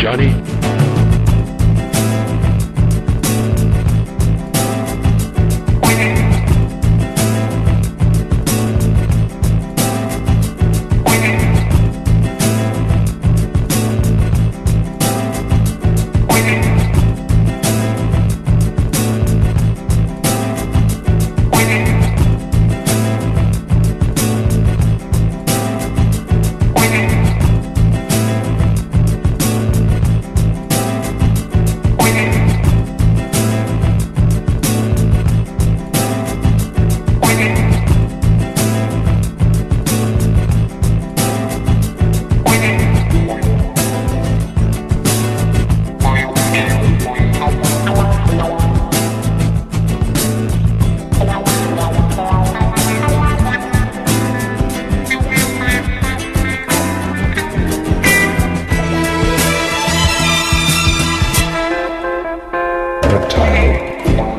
Johnny. Yeah.